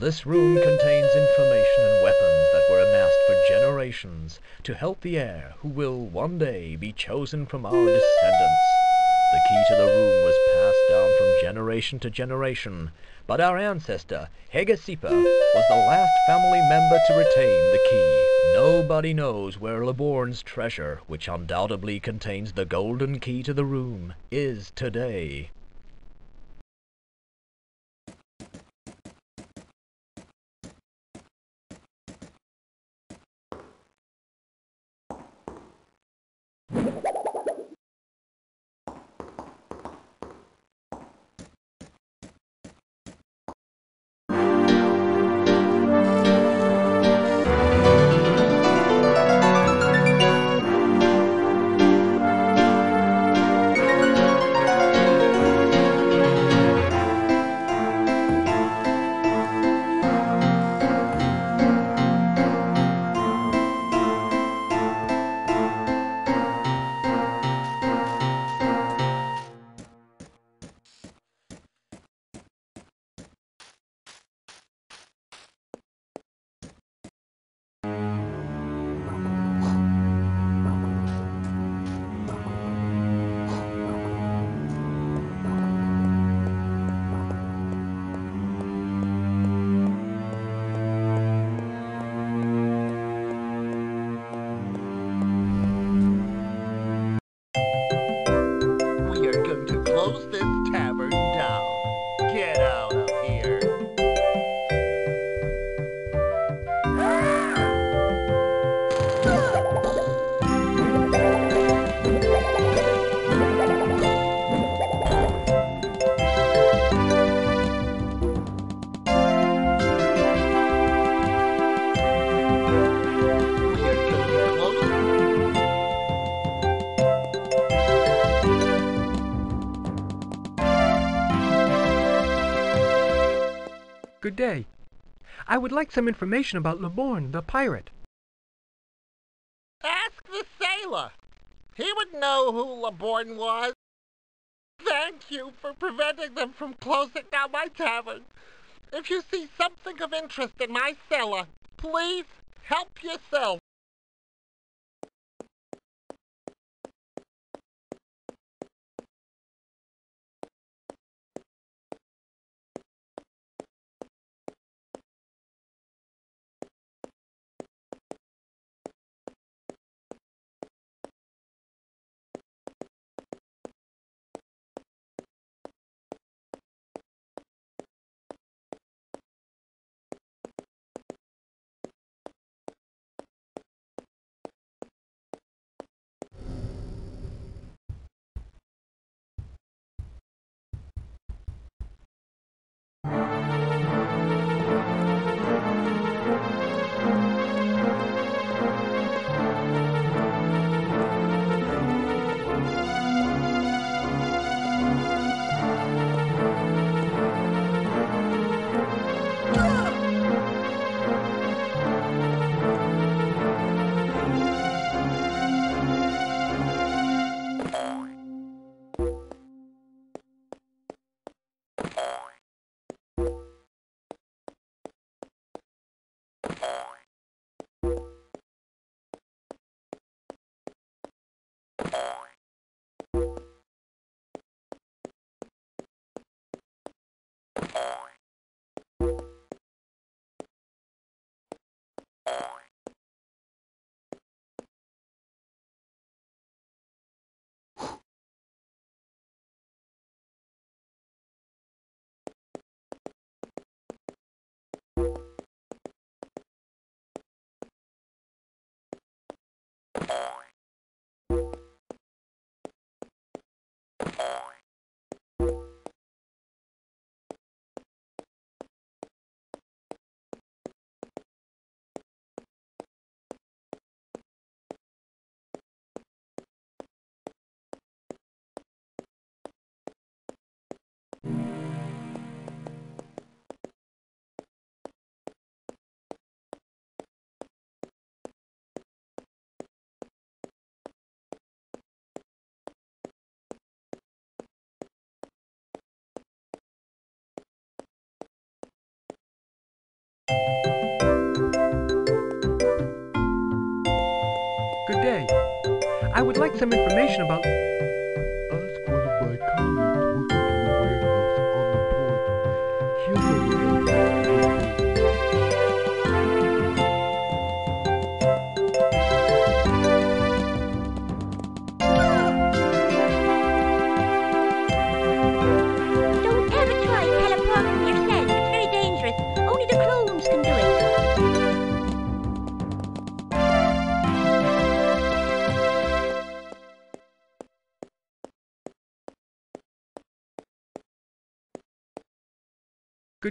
This room contains information and weapons that were amassed for generations to help the heir who will one day be chosen from our descendants. The key to the room was passed down from generation to generation, but our ancestor, Hegesippe, was the last family member to retain the key. Nobody knows where LeBorgne's treasure, which undoubtedly contains the golden key to the room, is today. I would like some information about LeBorgne, the pirate. Ask the sailor. He would know who LeBorgne was. Thank you for preventing them from closing down my tavern. If you see something of interest in my cellar, please help yourself. like some information about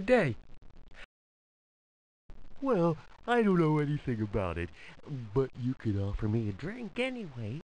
good day. Well, I don't know anything about it, but you could offer me a drink anyway.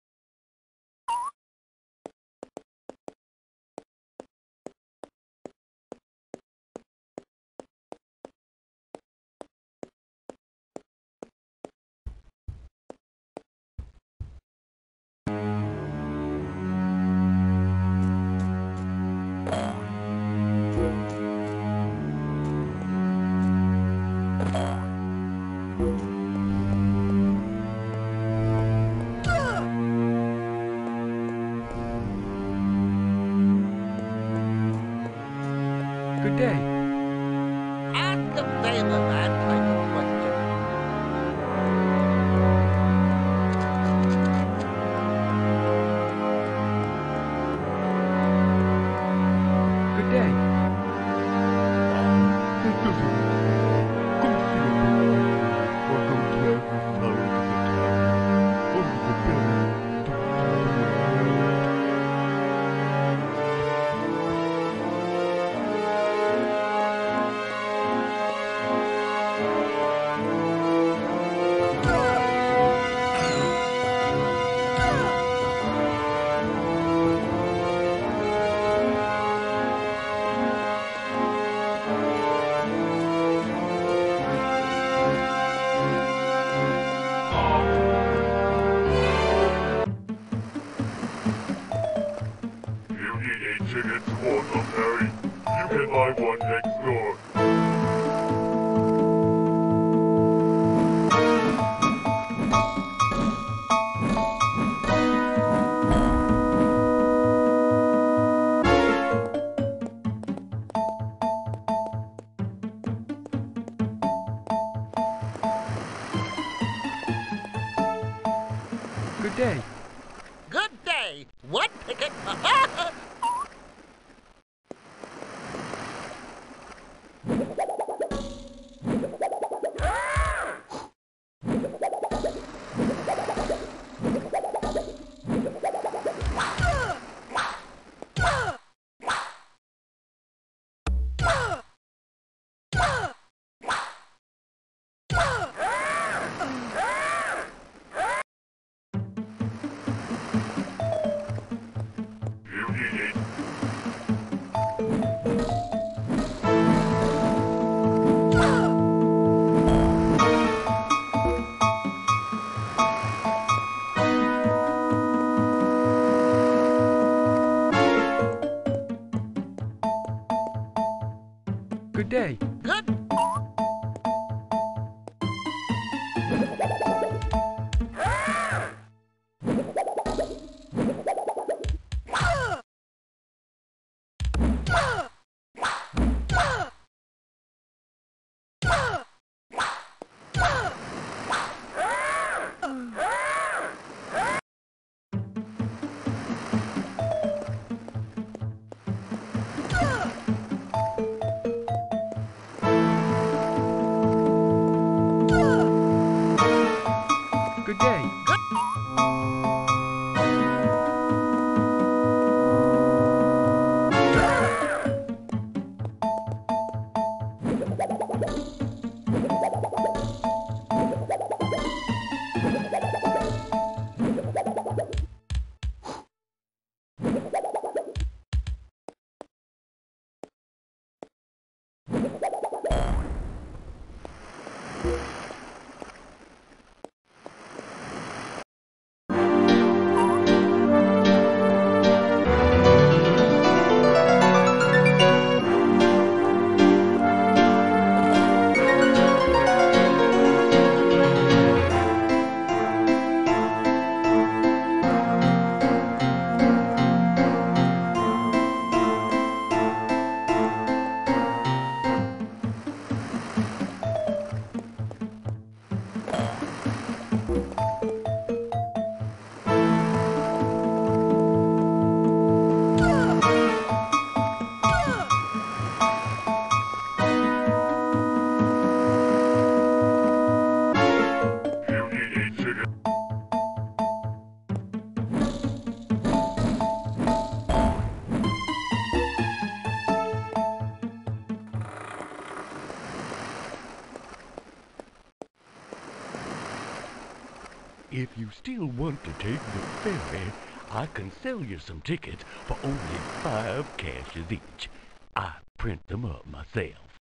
Ferry, I can sell you some tickets for only five kashes each. I print them up myself.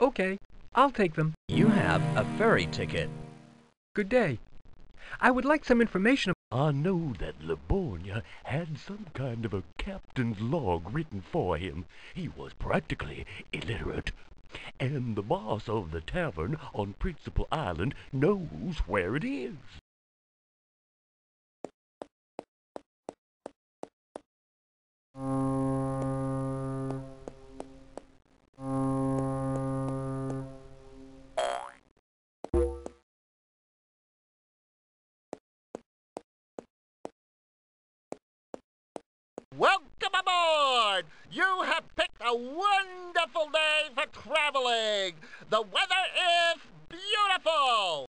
Okay, I'll take them. You have a ferry ticket. Good day. I would like some information. I know that LeBorgne had some kind of a captain's log written for him. He was practically illiterate. And the boss of the tavern on Principal Island knows where it is. Welcome aboard! You have picked a wonderful day for traveling. The weather is beautiful.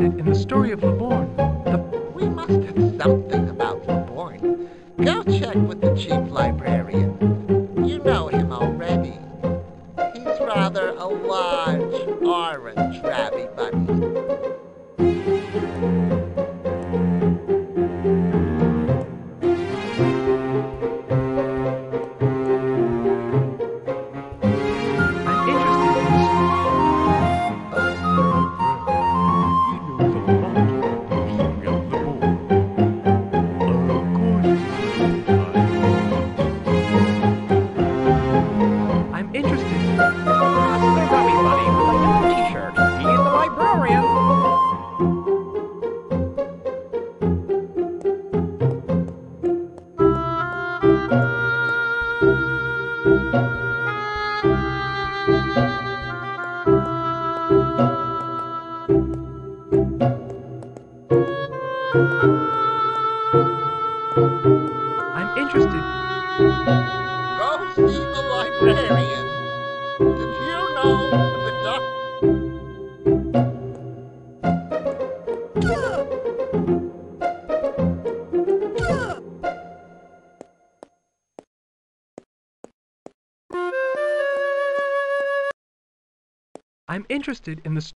In the story of LeBorgne. Interested in the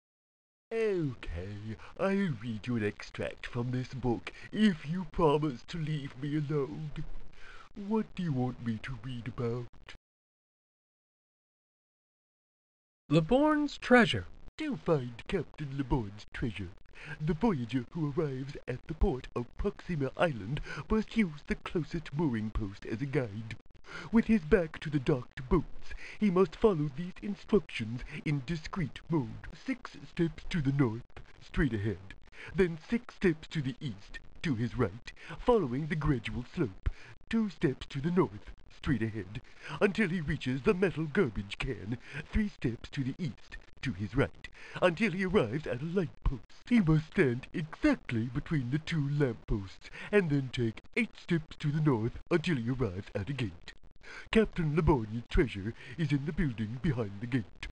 Okay, I'll read you an extract from this book if you promise to leave me alone. What do you want me to read about? LeBorgne's treasure. To find Captain LeBorgne's treasure, the voyager who arrives at the port of Proxima Island must use the closest mooring post as a guide. With his back to the docked boats, he must follow these instructions in discreet mode. Six steps to the north, straight ahead. Then six steps to the east, to his right, following the gradual slope. Two steps to the north, straight ahead, until he reaches the metal garbage can. Three steps to the east, to his right, until he arrives at a light post. He must stand exactly between the two lamp posts, and then take eight steps to the north until he arrives at a gate. Captain Leborgne's treasure is in the building behind the gate.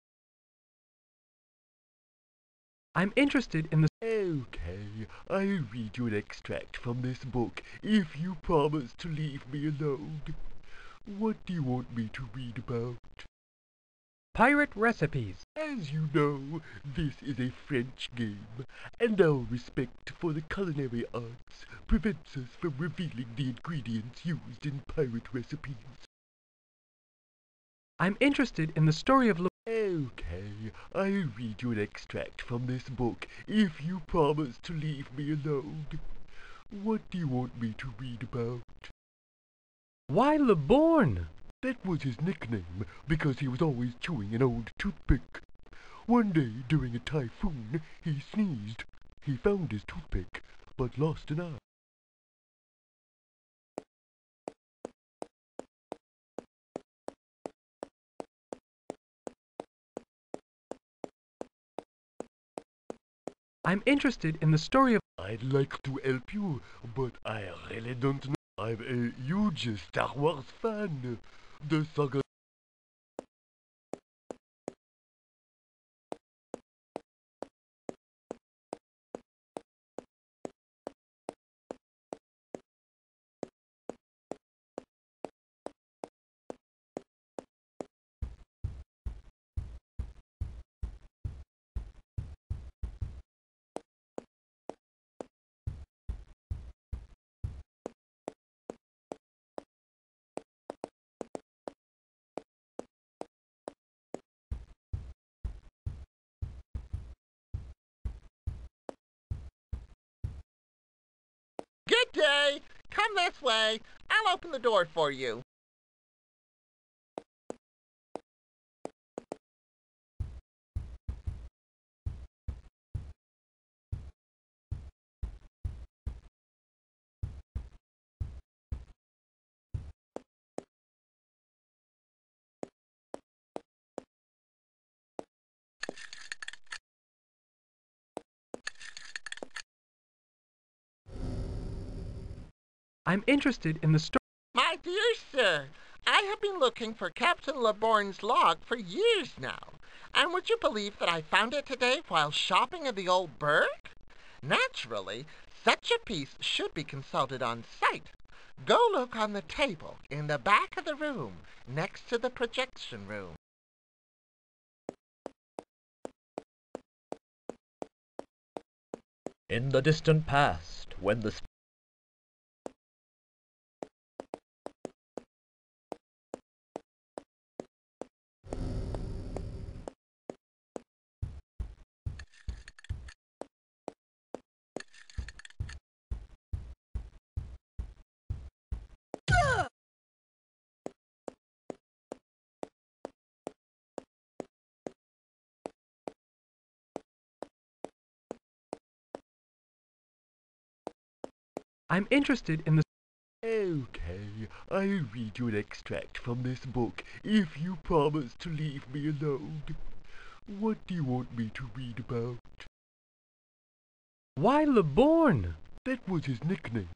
I'm interested in the Okay, I'll read you an extract from this book if you promise to leave me alone. What do you want me to read about? pirate recipes. As you know, this is a French game, and our respect for the culinary arts prevents us from revealing the ingredients used in pirate recipes. I'm interested in the story of Le- Okay, I'll read you an extract from this book if you promise to leave me alone. What do you want me to read about? Why LeBorgne? That was his nickname because he was always chewing an old toothpick. One day during a typhoon, he sneezed. He found his toothpick, but lost an eye. I'm interested in the story of I'd like to help you, but I really don't know. I'm a huge Star Wars fan. The saga Day. Come this way. I'll open the door for you. I'm interested in the story My dear sir, I have been looking for Captain LeBorgne's log for years now. And would you believe that I found it today while shopping in the old burg? Naturally, such a piece should be consulted on sight. Go look on the table in the back of the room, next to the projection room. In the distant past, when the I'm interested in the Okay, I'll read you an extract from this book if you promise to leave me alone. What do you want me to read about? Why LeBorgne? That was his nickname.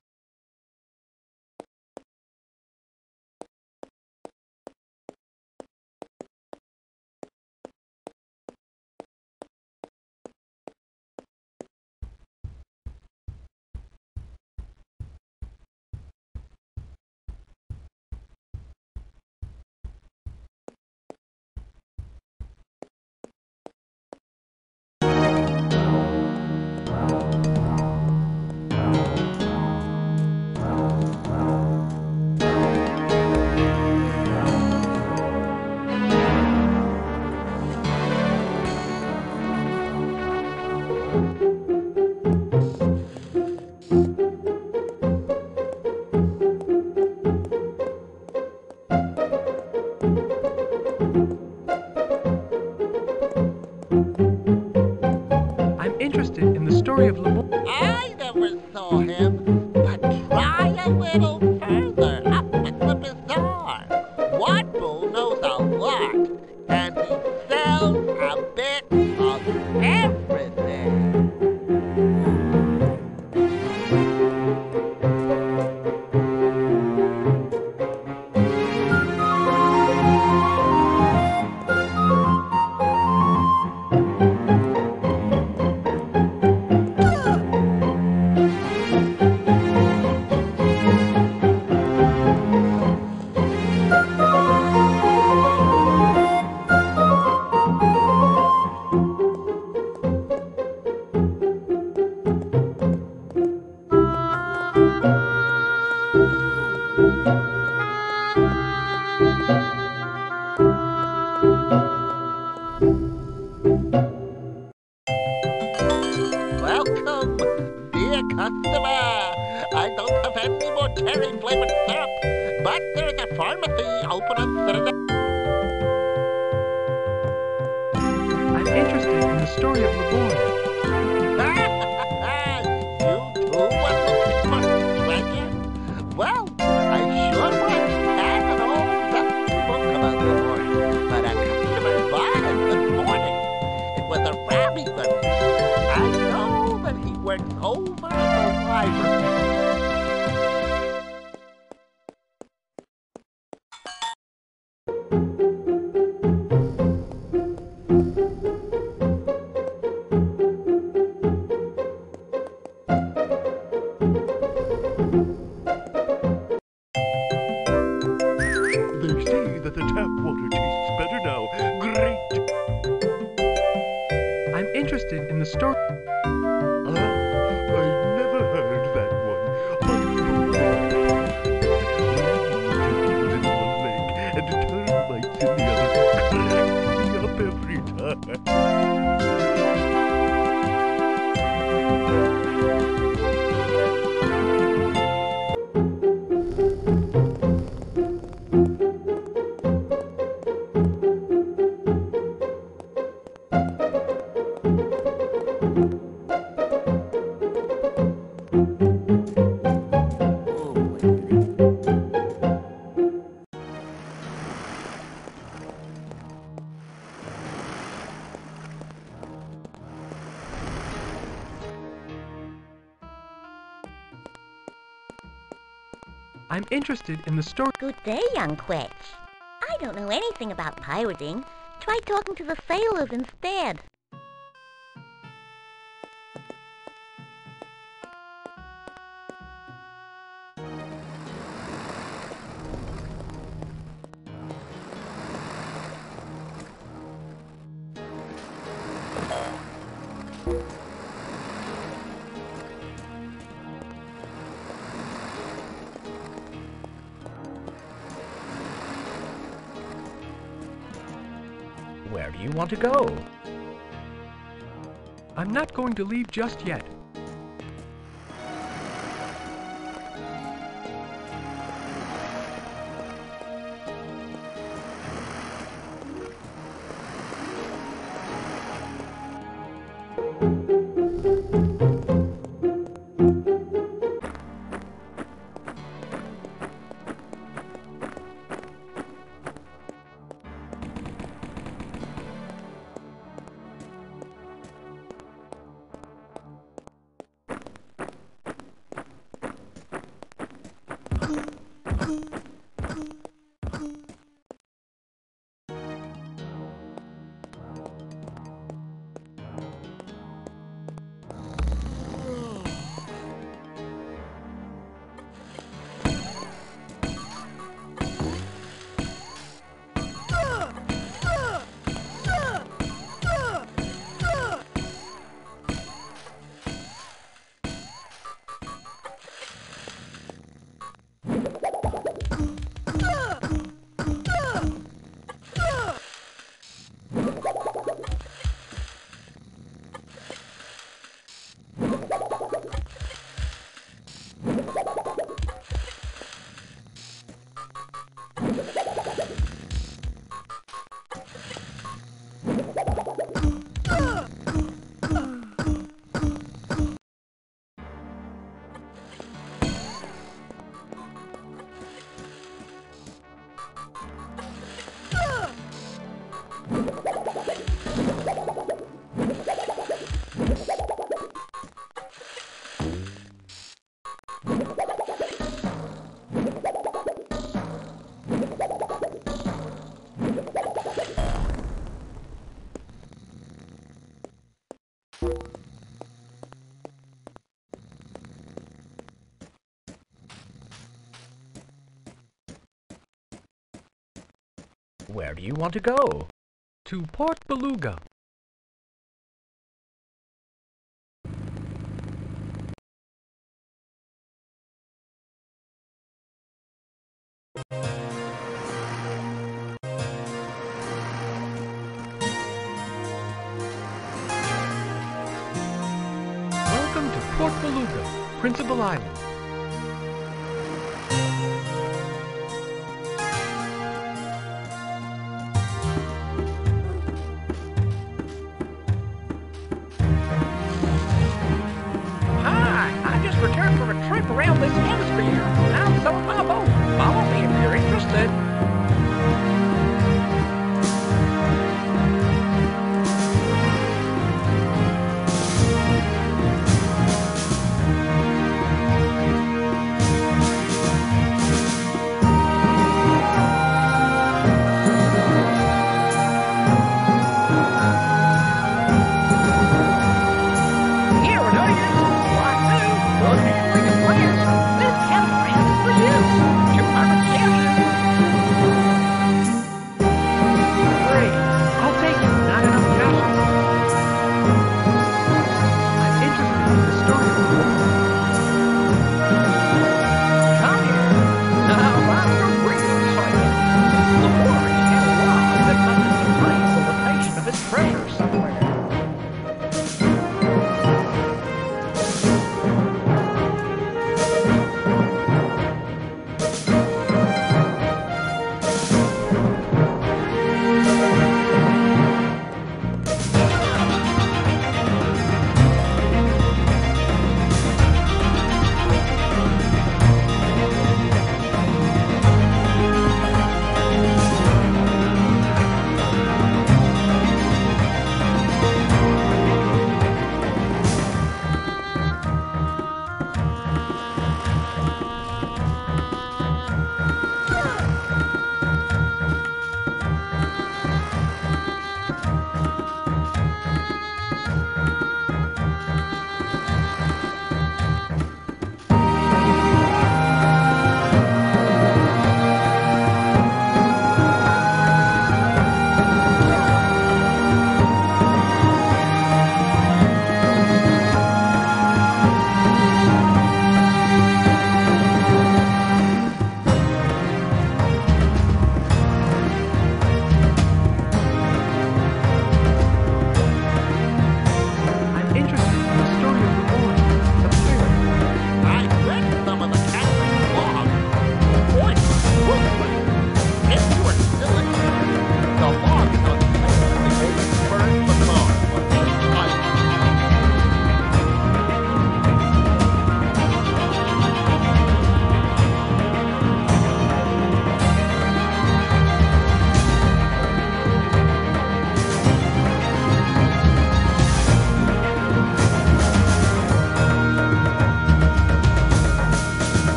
went over the library. I'm interested in the story. Good day, young Quetch. I don't know anything about pirating. Try talking to the sailors instead. want to go. I'm not going to leave just yet. Where do you want to go? To Port Beluga. Welcome to Port Beluga, Principal Island.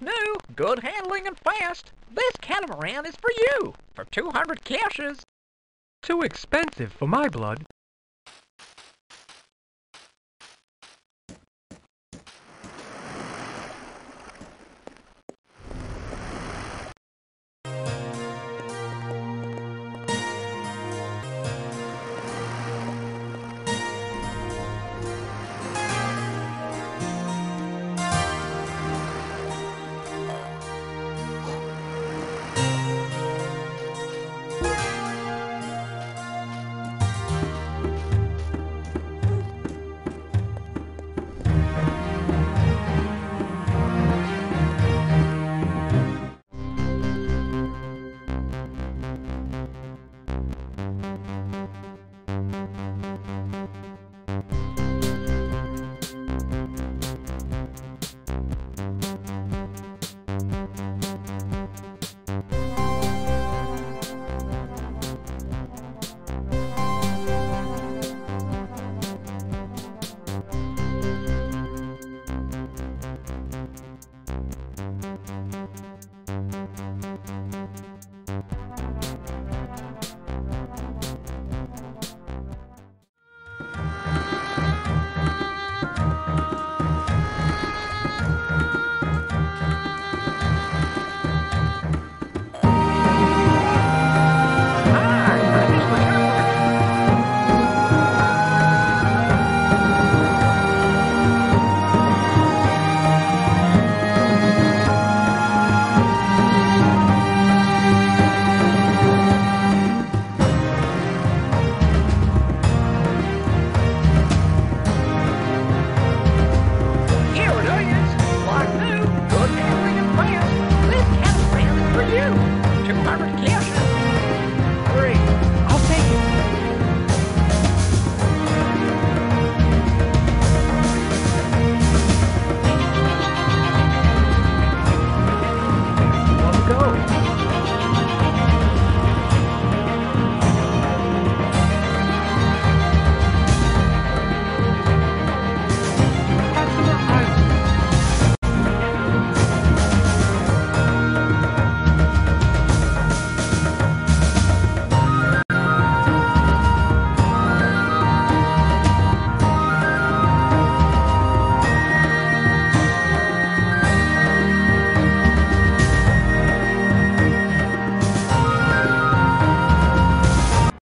new, good handling and fast, this catamaran is for you, for 200 kashes. Too expensive for my blood.